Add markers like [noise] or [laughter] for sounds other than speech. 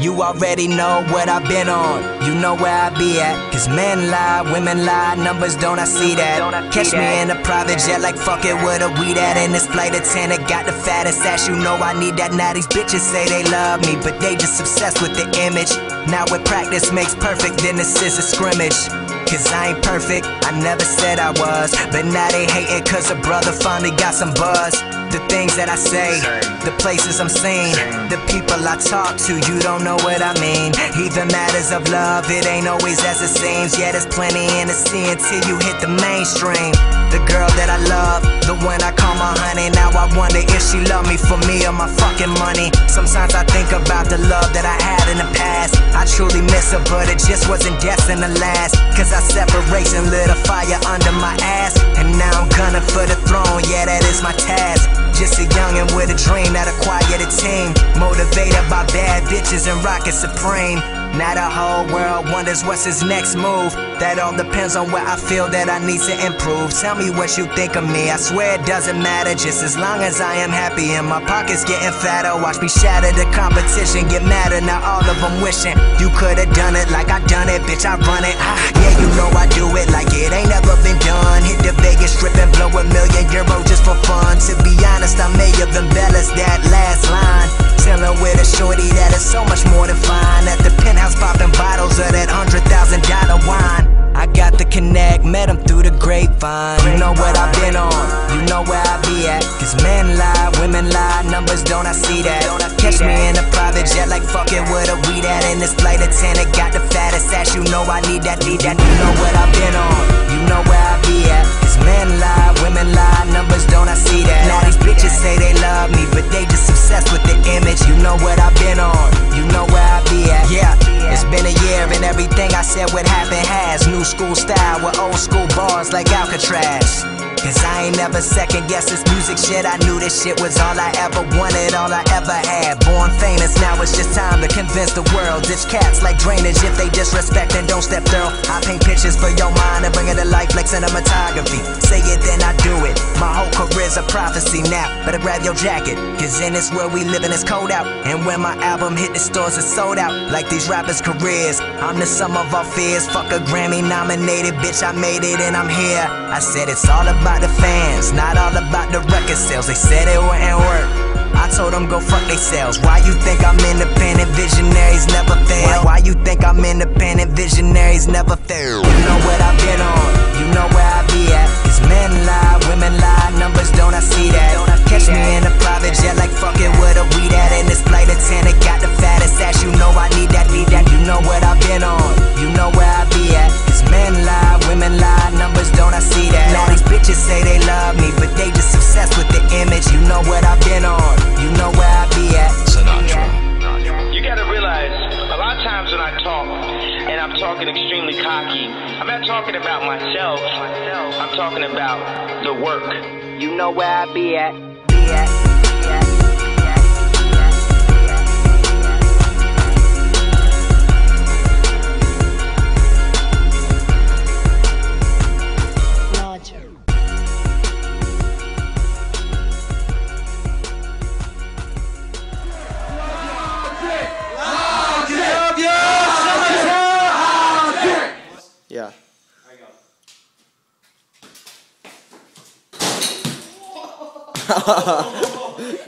You already know what I've been on. You know where I be at. Cause men lie, women lie, numbers don't I see that. Catch me in a private jet like fuck it with a weed at. In this flight attendant got the fattest ass. You know I need that. Now these bitches say they love me, but they just obsessed with the image. Now with practice makes perfect, then this is a scrimmage. Cause I ain't perfect, I never said I was. But now they hating cause a brother finally got some buzz. The things that I say, the places I'm seen, the people I talk to, you don't know what I mean. Even matters of love, it ain't always as it seems. Yeah, there's plenty in the sea until you hit the mainstream. The girl that I love, the one I call my honey. Now I wonder if she love me for me or my fucking money. Sometimes I think about the love that I truly miss her, but it just wasn't destined to last. Cause our separation lit a fire under my ass. And now I'm gunning for the throne, yeah, that is my task. Just a youngin' with a dream that acquired a team. Motivated by bad bitches and rockin' supreme. Now the whole world wonders what's his next move. That all depends on where I feel that I need to improve. Tell me what you think of me. I swear it doesn't matter, just as long as I am happy and my pockets getting fatter. Watch me shatter the competition, get madder. Now all of them wishing you could've done it like I done it, bitch. I run it. Ah, yeah, you know I do it like it ain't never been done. Hit the Vegas strip and blow a million euro just for fun. Grapevine. You know what I've been on, you know where I be at. Cause men lie, women lie, numbers don't I see that. Don't catch me in a private jet like fuck it with a weed at. In this flight attendant, got the fattest ass, you know I need that, need that. You know what I've been on, you know where I be at. Cause men lie, women lie, numbers don't I see that. Now these bitches say they love me, but they school style with old school bars like Alcatraz. Cause I ain't never second guess this music shit. I knew this shit was all I ever wanted, all I ever had. Born famous, now it's just time to convince the world. Ditch cats like drainage if they disrespect and don't step through. I paint pictures for your mind and bring it to life like cinematography. A prophecy now. Better grab your jacket, cause in this world we live in, it's cold out. And when my album hit the stores, it's sold out. Like these rappers' careers. I'm the sum of all fears. Fuck a Grammy nominated, bitch, I made it and I'm here. I said it's all about the fans, not all about the record sales. They said it wouldn't work. I told them go fuck they selves. Why you think I'm independent? Visionaries never fail. Why you think I'm independent? Visionaries never fail. And I'm talking extremely cocky, I'm not talking about myself. I'm talking about the work. You know where I be at. Yeah. [laughs] [laughs]